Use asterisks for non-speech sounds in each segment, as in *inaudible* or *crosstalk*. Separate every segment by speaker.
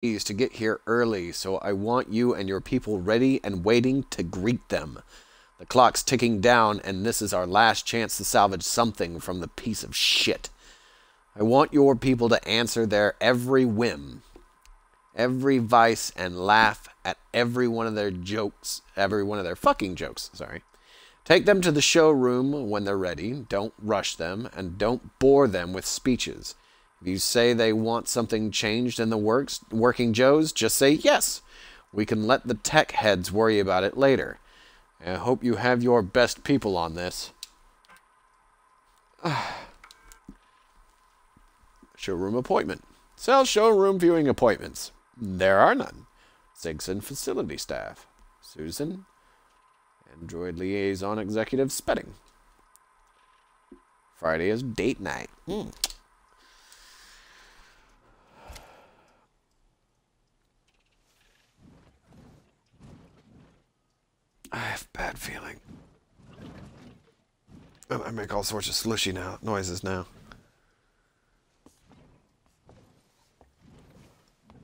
Speaker 1: to get here early, so I want you and your people ready and waiting to greet them. The clock's ticking down, and this is our last chance to salvage something from the piece of shit. I want your people to answer their every whim, every vice, and laugh at every one of their jokes, every one of their fucking jokes, sorry. Take them to the showroom when they're ready. Don't rush them, and don't bore them with speeches. If you say they want something changed in the works, working Joes, just say yes. We can let the tech heads worry about it later. I hope you have your best people on this. *sighs* showroom appointment. Sell showroom viewing appointments. There are none. Seegson facility staff. Susan. Android liaison executive Spedding. Friday is date night. Mm. I have bad feeling. And I make all sorts of slushy now noises now.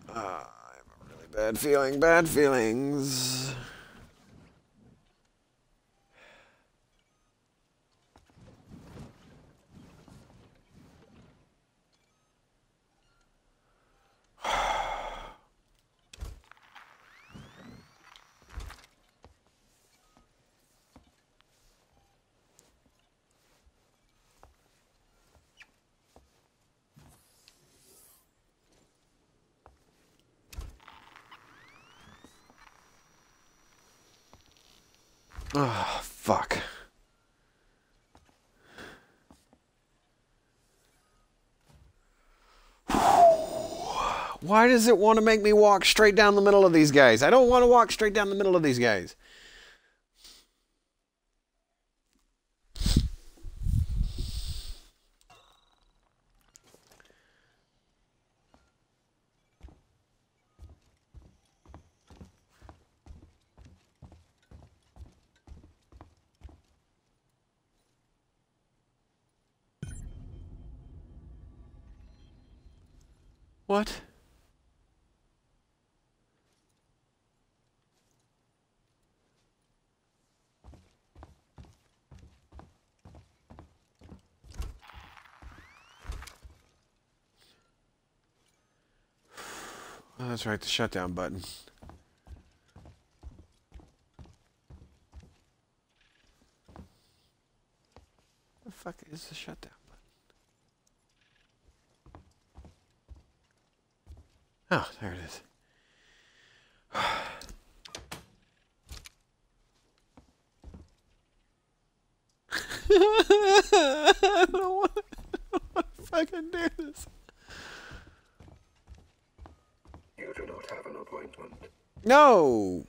Speaker 1: Uh, I have a really bad feeling, bad feelings. Oh, fuck. Why does it want to make me walk straight down the middle of these guys? I don't want to walk straight down the middle of these guys. What? *sighs* Oh, that's right, the shutdown button. The fuck is the shutdown? Oh, there it is. *sighs* I don't want to *laughs* fucking do this.
Speaker 2: You do not have an appointment.
Speaker 1: No.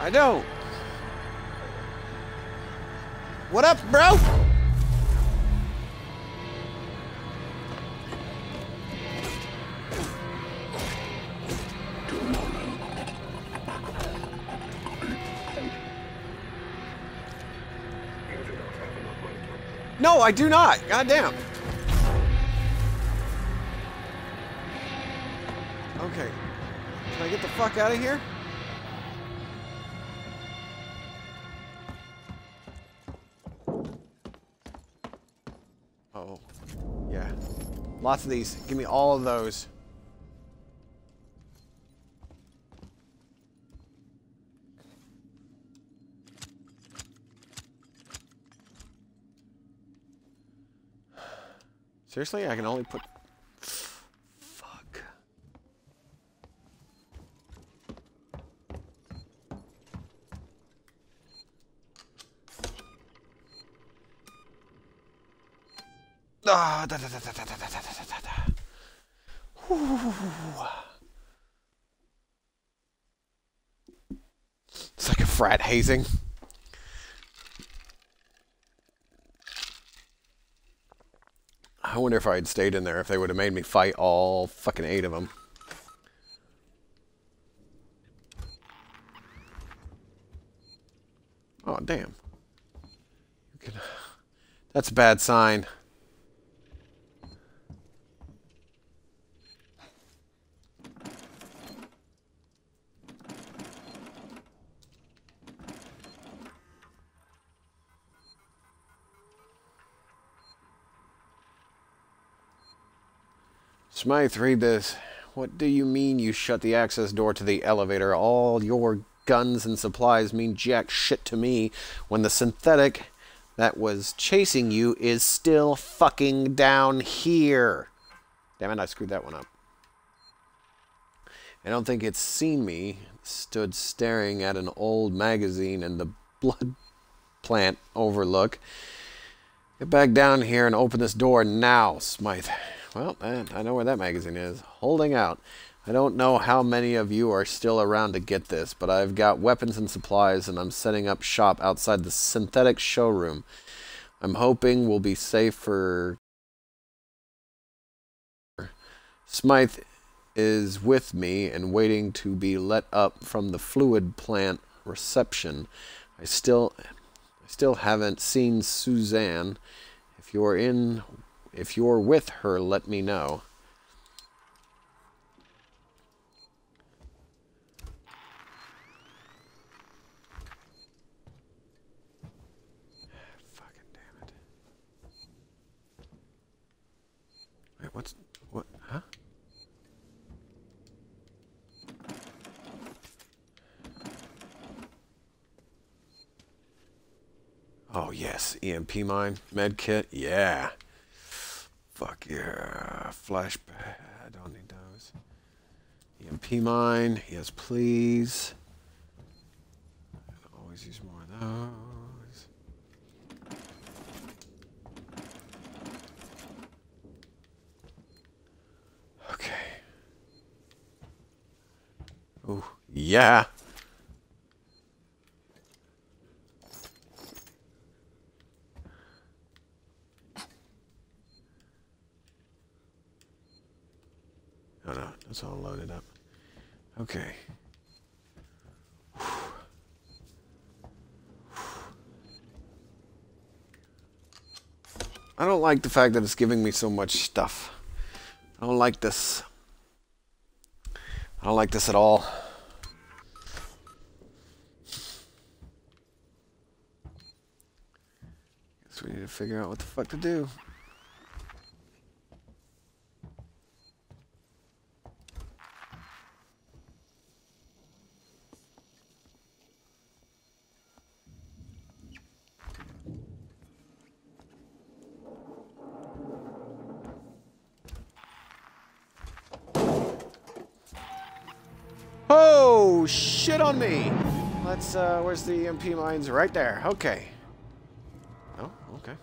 Speaker 1: I don't. What up, bro? No, I do not. God damn. Okay. Can I get the fuck out of here? Oh. Yeah. Lots of these. Give me all of those. Seriously? I can only put... Fuck. Ah, da, da, da, da, da, da, da, da, da. It's like a frat hazing. I wonder if I had stayed in there, if they would have made me fight all fucking eight of them. Oh, damn. That's a bad sign. Smythe, read this. What do you mean you shut the access door to the elevator? All your guns and supplies mean jack shit to me when the synthetic that was chasing you is still fucking down here. Damn it, I screwed that one up. I don't think it's seen me. Stood staring at an old magazine and the blood plant overlook. Get back down here and open this door now, Smythe. Well, I know where that magazine is. Holding out. I don't know how many of you are still around to get this, but I've got weapons and supplies, and I'm setting up shop outside the synthetic showroom. I'm hoping we'll be safe for... Smythe is with me and waiting to be let up from the fluid plant reception. I still... I still haven't seen Suzanne. If you're in if you're with her, let me know. *sighs* Fucking damn it. Wait, what's... what? Huh? Oh, yes. EMP mine. Med kit. Yeah. Fuck yeah. Flashbang. I don't need those. EMP mine. Yes, please. always use more of those. Okay. Oh, yeah. It's all loaded up. Okay. I don't like the fact that it's giving me so much stuff. I don't like this. I don't like this at all. Guess we need to figure out what the fuck to do. Oh, shit on me. Let's, uh, where's the EMP mines? Right there. Okay. Oh, okay.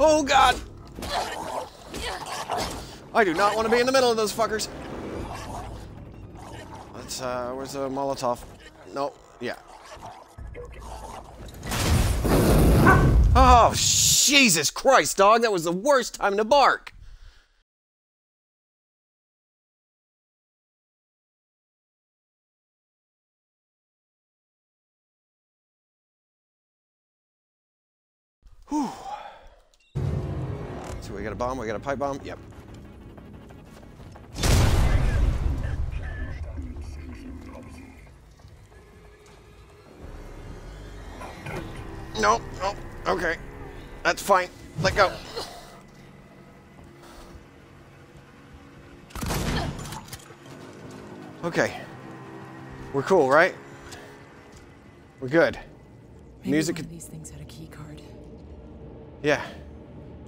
Speaker 1: Oh, God! I do not want to be in the middle of those fuckers. Let's, uh, where's the Molotov? Nope. Yeah. Oh, Jesus Christ, dog. That was the worst time to bark. Whew. So we got a bomb, we got a pipe bomb. Yep. No, no, okay. That's fine. Let go. Okay. We're cool, right? We're good.
Speaker 3: Maybe
Speaker 1: Music.
Speaker 3: One of these things had a key card.
Speaker 1: Yeah.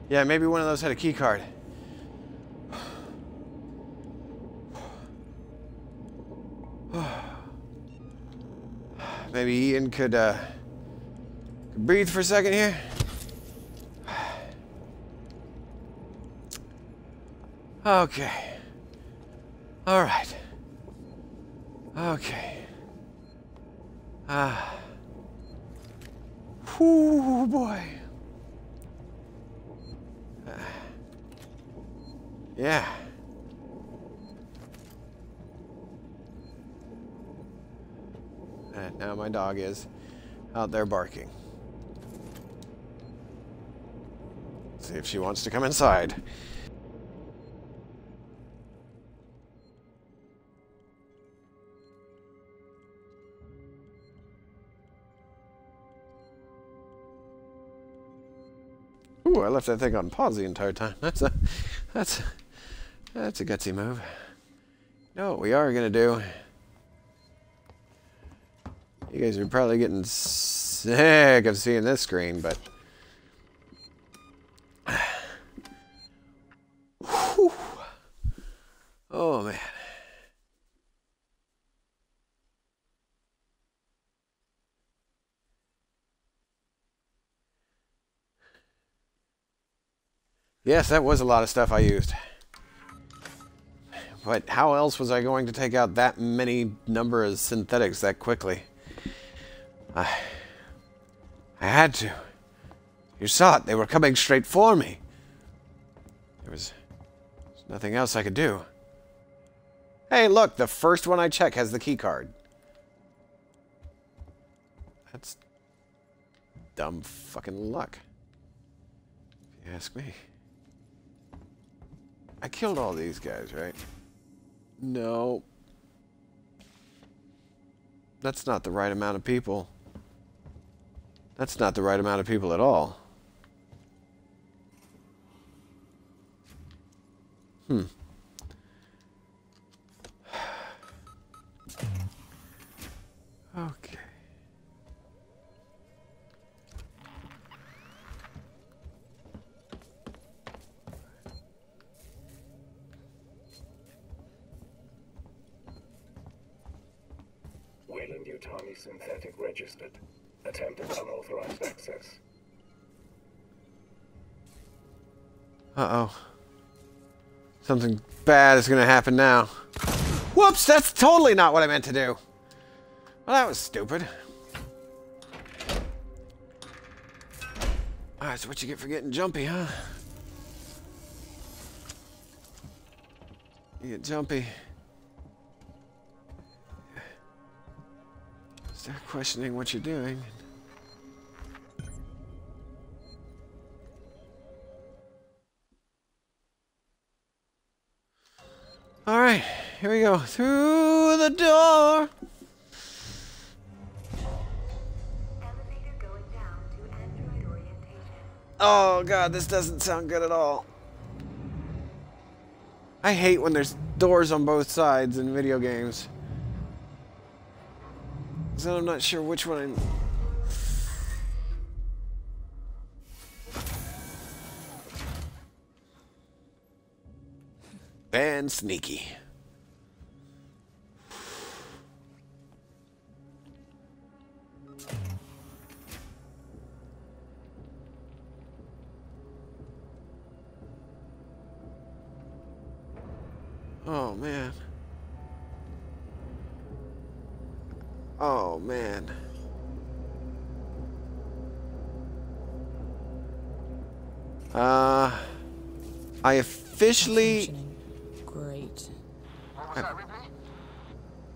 Speaker 1: Yeah, maybe one of those had a key card. *sighs* *sighs* Maybe Ian could, uh, could breathe for a second here. Okay. All right. Okay. Ah. Whoo, boy. Yeah. And now my dog is out there barking. If she wants to come inside. Ooh, I left that thing on pause the entire time. That's a, that's, that's a gutsy move. know what we are gonna do? You guys are probably getting sick of seeing this screen, but Whew. Oh man. Yes, that was a lot of stuff I used. But how else was I going to take out that many number of synthetics that quickly? I, I had to. You saw it. They were coming straight for me. There was, there was nothing else I could do. Hey, look, the first one I check has the key card. That's dumb fucking luck. If you ask me. I killed all these guys, right? No. That's not the right amount of people. That's not the right amount of people at all. Hmm.
Speaker 2: Attempted unauthorized access.
Speaker 1: Uh-oh. Something bad is to happen now. Whoops, that's totally not what I meant to do. Well, that was stupid. Alright, so what you get for getting jumpy, huh? You get jumpy. Start questioning what you're doing. Alright, here we go. Through the door! Oh god, this doesn't sound good at all. I hate when there's doors on both sides in video games. So I'm not sure which one I'm... And sneaky. Oh man. Oh man. Uh I officially
Speaker 3: Functioning. Great.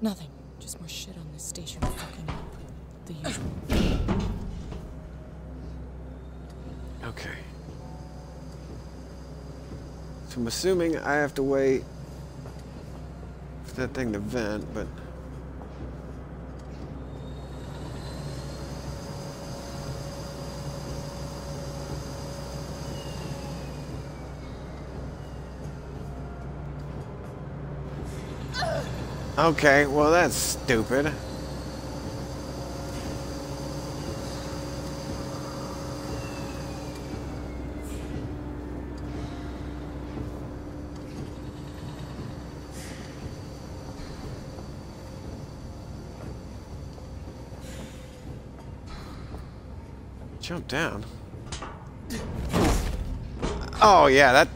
Speaker 3: Nothing. Just more shit on this station fucking up. The usual.
Speaker 1: Okay. So I'm assuming I have to wait for that thing to vent, but Okay, well that's stupid. Jump down. Oh yeah, that